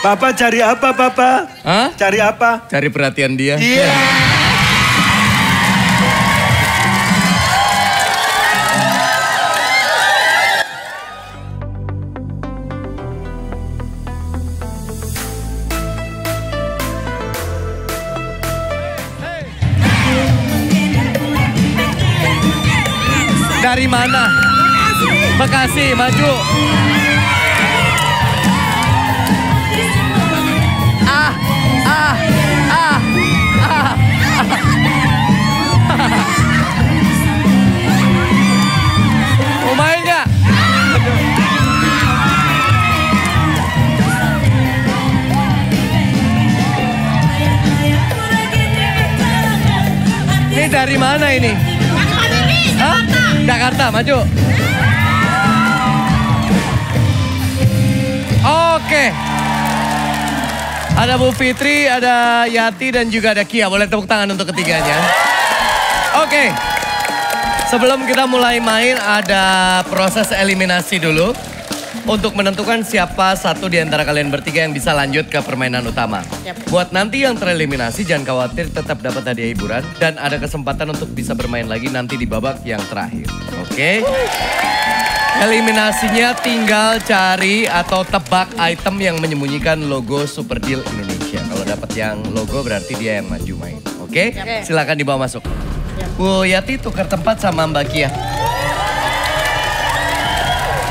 Papa cari apa, Papa? Hah? Cari apa? Cari perhatian dia. Iya. Dari mana? Bekasi, maju. Mana ini? Hah? Jakarta, maju. Oke. Ada Bu Fitri, ada Yati, dan juga ada Kia. Boleh tepuk tangan untuk ketiganya. Oke. Sebelum kita mulai main, ada proses eliminasi dulu. Untuk menentukan siapa satu di antara kalian bertiga yang bisa lanjut ke permainan utama. Buat nanti yang tereliminasi, jangan khawatir tetap dapat hadiah hiburan. Dan ada kesempatan untuk bisa bermain lagi nanti di babak yang terakhir. Oke? Eliminasinya tinggal cari atau tebak item yang menyembunyikan logo Super Deal Indonesia. Kalau dapat yang logo berarti dia yang maju main. Oke? Oke. Silakan dibawa masuk. Bu Yati tukar tempat sama Mbak Kia.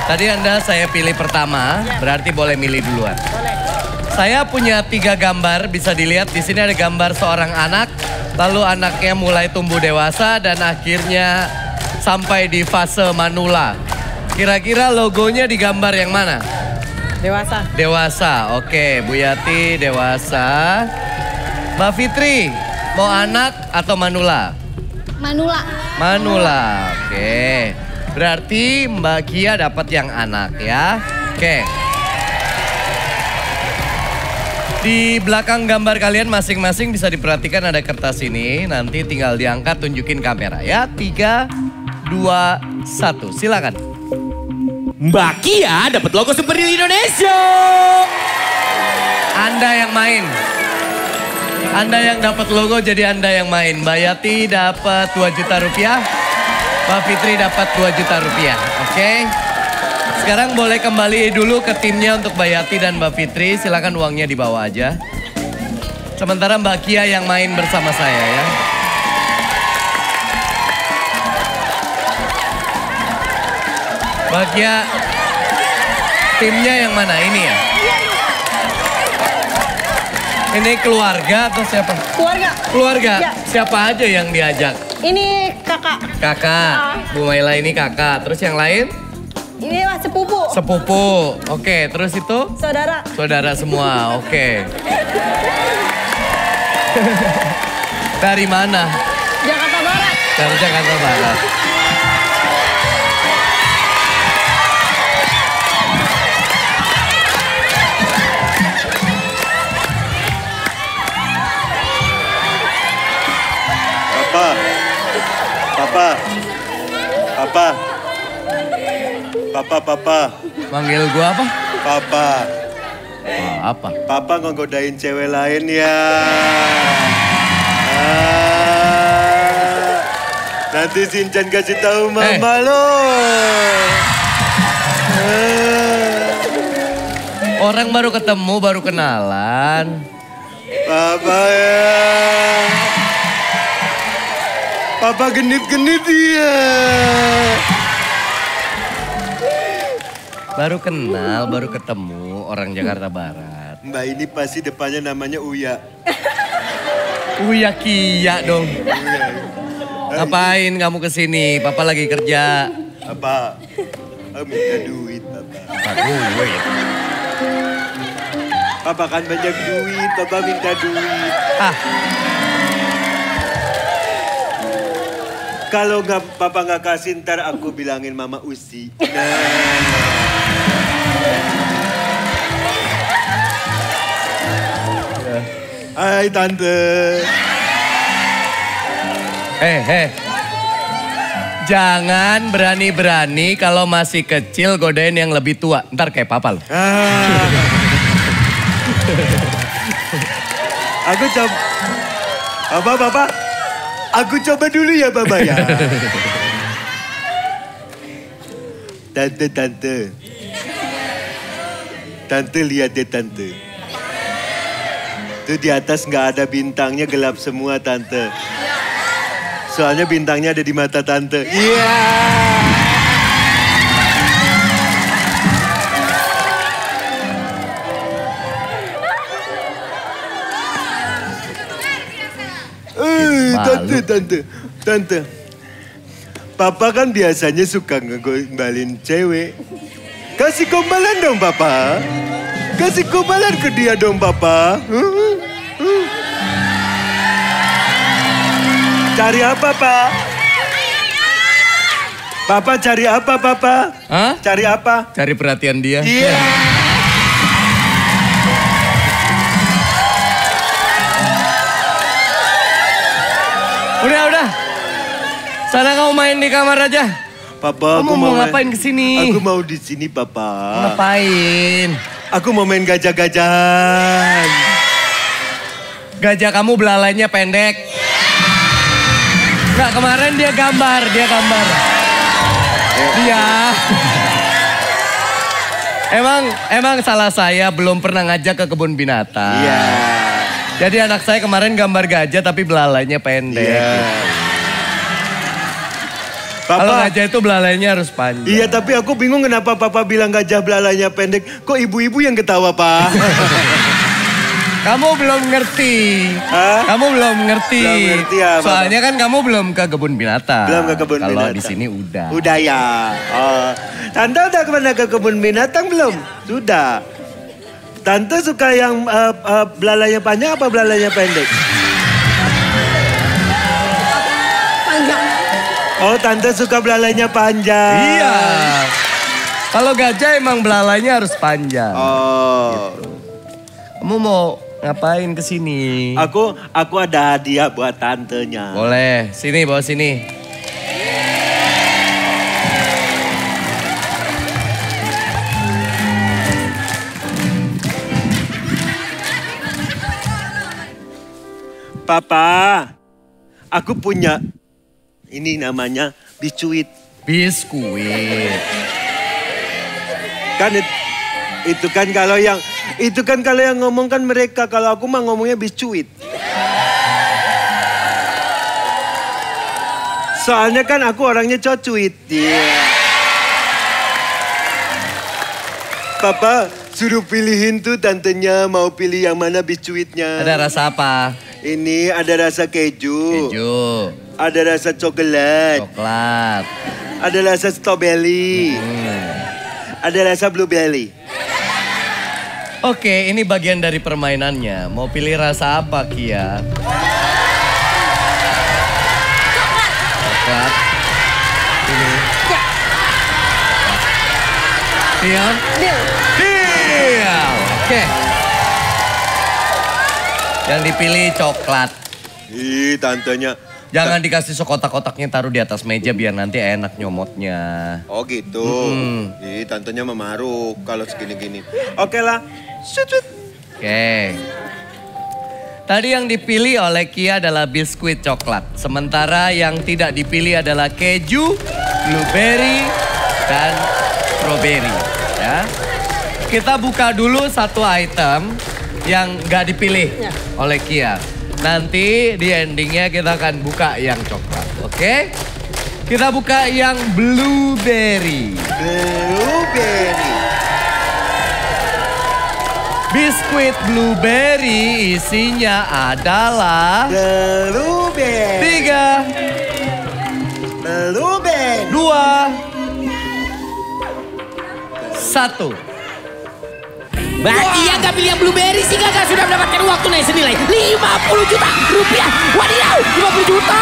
Tadi Anda saya pilih pertama, berarti boleh milih duluan. Boleh. Saya punya tiga gambar, bisa dilihat di sini ada gambar seorang anak, lalu anaknya mulai tumbuh dewasa dan akhirnya sampai di fase manula. Kira-kira logonya di gambar yang mana? Dewasa. Dewasa, oke Bu Yati dewasa. Mbak Fitri, mau anak atau manula? Manula. Manula, oke. Berarti Mbak Kia dapat yang anak ya. Oke. Di belakang gambar kalian masing-masing bisa diperhatikan ada kertas ini. Nanti tinggal diangkat tunjukin kamera ya. Tiga, dua, satu. Silakan. Mbak Kia dapat logo Super Indonesia. Anda yang main. Anda yang dapat logo jadi Anda yang main. Mbak Yati dapat 2 juta rupiah. Mbak Fitri dapat 2 juta rupiah. Oke. Sekarang boleh kembali dulu ke timnya untuk Mbak Yati dan Mbak Fitri. Silakan uangnya dibawa aja. Sementara Mbak Kia yang main bersama saya ya. Mbak Kia, timnya yang mana? Ini ya? Ini keluarga atau siapa? Keluarga. Keluarga. Ya. Siapa aja yang diajak? Ini kakak. Bu Maila ini kakak. Terus yang lain? Ini lah sepupu. Sepupu. Oke, terus itu? Saudara. Saudara semua. Oke. Dari mana? Jakarta Barat. Dari Jakarta Barat. Papa. Papa. Papa, papa. Manggil gua apa? Papa. Wah, apa? Papa ngegodain cewek lain ya. Ah. Nanti Sinchan kasih tahu mama Eh. lo. Ah. Orang baru ketemu, baru kenalan. Papa ya. Papa genit-genit ya. Baru kenal, baru ketemu orang Jakarta Barat. Mbak ini pasti depannya namanya Uya. Uya Kia dong. Ngapain kamu ke sini? Papa lagi kerja. Apa? Oh, minta duit, Papa. Pak gue. Papa kan banyak duit, Papa minta duit. Ah, Kalau nggak Papa nggak kasih, ntar aku bilangin Mama Usi. Nah. Hai Tante. eh, eh. Jangan berani-berani kalau masih kecil godain yang lebih tua. Ntar kayak papa loh. Ah. Aku coba... Apa, Bapak? Aku coba dulu ya, Bapak ya. Tante, tante. Tante lihat deh, tante. Itu di atas nggak ada bintangnya, gelap semua, tante. Soalnya bintangnya ada di mata tante. Iya. Eh, tante, tante. Papa kan biasanya suka ngegombalin cewek. Kasih gombalan dong, Papa. Kasih gombalan ke dia dong, Papa. Cari apa, Pak? Papa cari apa, Papa? Hah? Cari apa? Cari perhatian dia. Iya. Udah, Sana kamu main di kamar aja. Papa, Kamu aku mau main- ngapain ke sini? Aku mau di sini, Papa. Ngapain? Aku mau main gajah-gajahan. Gajah kamu belalainya pendek. Nggak, kemarin dia gambar, dia gambar. Dia. Emang emang salah saya belum pernah ngajak ke kebun binatang. Iya. Jadi anak saya kemarin gambar gajah tapi belalainya pendek. Iya. Papa, gajah itu belalainya harus panjang. iya tapi aku bingung kenapa Papa bilang gajah belalainya pendek. Kok ibu-ibu yang ketawa, Pak? Kamu belum ngerti. Hah? Kamu belum ngerti. Belum ngerti apa, Soalnya kan kamu belum ke kebun binatang. Belum ke kebun Kalau binatang. di sini udah. Udah ya. Oh. Tante udah ke mana ke kebun binatang belum? Sudah. Tante suka yang uh, uh, belalainya panjang apa belalainya pendek? Oh, tante suka belalainya panjang. Iya. Kalau gajah emang belalainya harus panjang. Oh. Kamu mau ngapain ke sini? Aku aku ada hadiah buat tantenya. Boleh, sini bawa sini. Papa, aku punya ini namanya bicuit. Biskuit. Kan it- itu kan kalau yang itu kan kalau yang ngomong kan mereka kalau aku mah ngomongnya bicuit. Soalnya kan aku orangnya cocuit. Iya. Papa suruh pilihin tuh tantenya mau pilih yang mana bicuitnya. Ada rasa apa? Ini ada rasa keju, Keju, ada rasa coklat, coklat. ada rasa strawberry, Hmm. ada rasa blueberry. Oke, ini bagian dari permainannya. Mau pilih rasa apa, Kia? Coklat. Ini. Deal? Deal. Deal. Oke. Yang dipilih coklat. Ih, tantenya. Jangan dikasih sekotak-kotaknya taruh di atas meja biar nanti enak nyomotnya. Oh gitu. Mm. Ih, tantenya memaruk kalau segini-gini. Oke lah. Sut, sut. Oke. Tadi yang dipilih oleh Kia adalah biskuit coklat. Sementara yang tidak dipilih adalah keju, blueberry, dan strawberry. Ya. Kita buka dulu satu item yang nggak dipilih Ya. oleh Kia. Nanti di endingnya kita akan buka yang coklat. Oke? Kita buka yang blueberry. Blueberry. Biskuit blueberry isinya adalah Blueberry. tiga, Blueberry. dua, satu. Mbak Kia gak pilih yang blueberry sih gak sudah mendapatkan waktu naik senilai 50 juta rupiah. Wadidaw, 50 juta.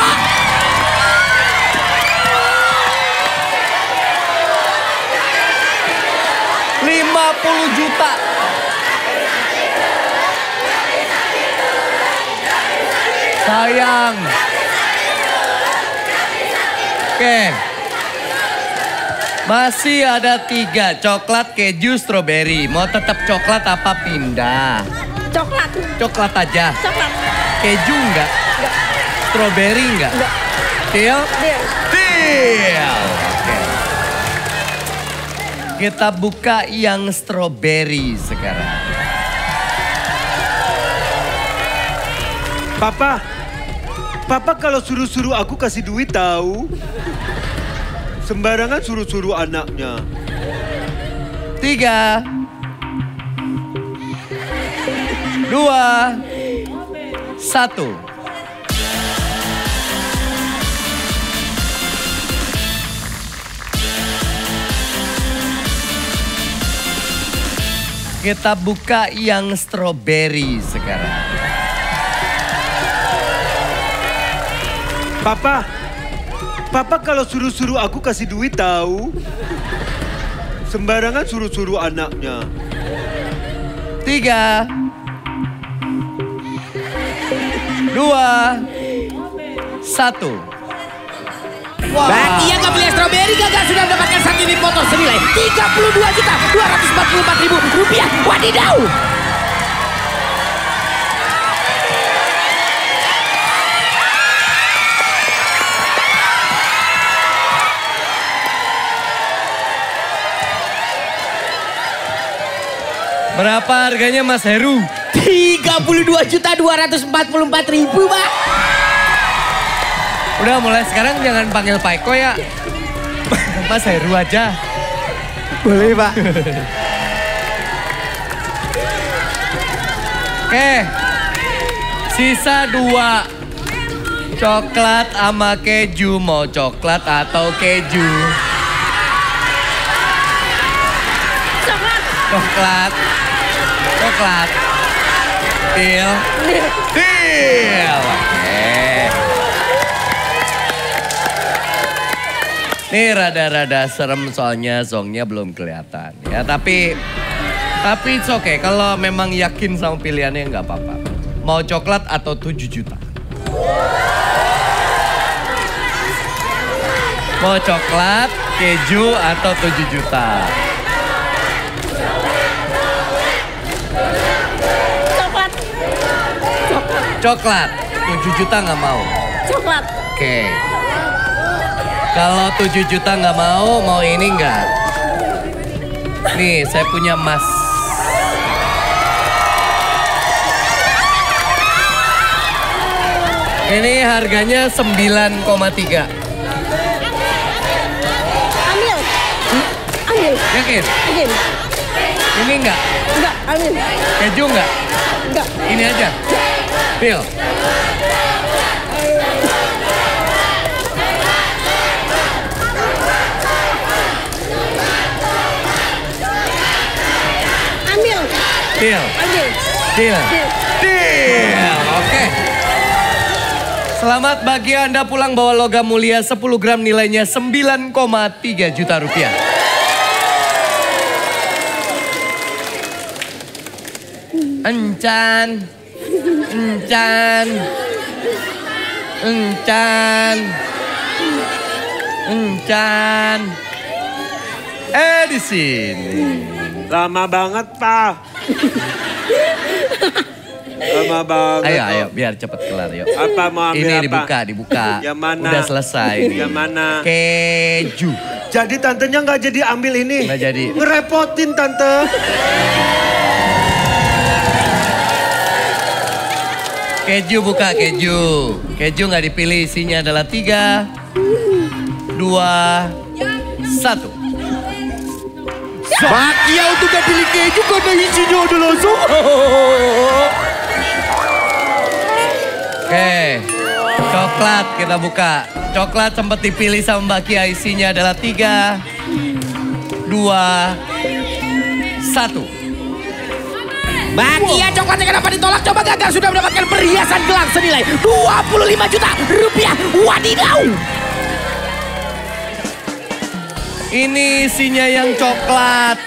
Lima puluh juta. Sayang. Oke. Masih ada tiga, coklat, keju, stroberi. Mau tetap coklat apa pindah? Coklat. Coklat aja. Coklat. Keju enggak? Enggak. Stroberi enggak? Enggak. Deal? Deal. Deal. Oke. Kita buka yang stroberi sekarang. Papa, Papa kalau suruh-suruh aku kasih duit tahu. Sembarangan suruh-suruh anaknya. Tiga. Dua. Satu. Kita buka yang stroberi sekarang. Papa, Papa kalau suruh-suruh aku kasih duit tahu. Sembarangan suruh-suruh anaknya. Tiga. Dua. Satu. Wah. Bagi yang gak beli stroberi gagal sudah mendapatkan satu unit motor senilai 32 juta 244 ribu rupiah. Wadidaw. Berapa harganya Mas Heru? 32 juta 244 ribu, Pak. Udah mulai sekarang jangan panggil Pak Eko ya. Mas Heru aja. Boleh, Pak. Oke. Sisa dua. Coklat sama keju. Mau coklat atau keju? Coklat. Coklat. Coklat. Deal. Deal. Oke. Ini rada-rada serem soalnya zongnya belum kelihatan. Ya tapi tapi it's okay. Kalau memang yakin sama pilihannya nggak apa-apa. Mau coklat atau 7 juta? Mau coklat, keju atau 7 juta? Coklat. Coklat, 7 juta nggak mau. Coklat. Oke. Kalau 7 juta nggak mau, mau ini nggak? Nih, saya punya emas. Ini harganya 9,3. Ambil. Ambil. Yakin? Ambil. Ini enggak? Enggak. Ambil. Keju enggak? Enggak. Ini aja. Deal. Ambil. Deal. Ambil. Deal. Deal. Deal. Oke. Selamat bagi Anda pulang bawa logam mulia 10 gram nilainya 9,3 juta rupiah. Encan. Encan. Encan. Encan. Eh di sini. Lama banget, Pak. Lama banget. Ayo, ayo, biar cepet kelar yuk. Apa mau ambil Ini apa? dibuka, dibuka. Yang mana? Udah selesai. Yang mana? Keju. Jadi tantenya nggak jadi ambil ini. Nggak jadi. Ngerepotin tante. Keju buka keju. Keju nggak dipilih, isinya adalah tiga, dua, satu. Bakia untuk gak pilih keju karena isinya adalah Oke, coklat kita buka. Coklat sempat dipilih sama Mbak Kia, isinya adalah tiga, dua, satu. Bakia coklatnya kenapa ditolak? Coba gagal sudah mendapatkan perhiasan gelang senilai 25 juta rupiah. Wadidaw. Ini isinya yang coklat.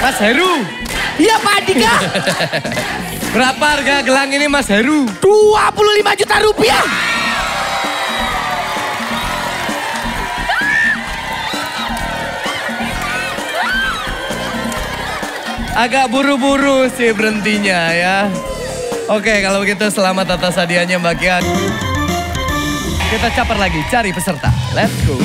Mas Heru. Iya Pak Andika. Berapa harga gelang ini Mas Heru? 25 juta rupiah. Agak buru-buru sih berhentinya ya. Oke kalau begitu selamat atas hadiahnya Mbak Kian. Kita caper lagi, cari peserta. Let's go.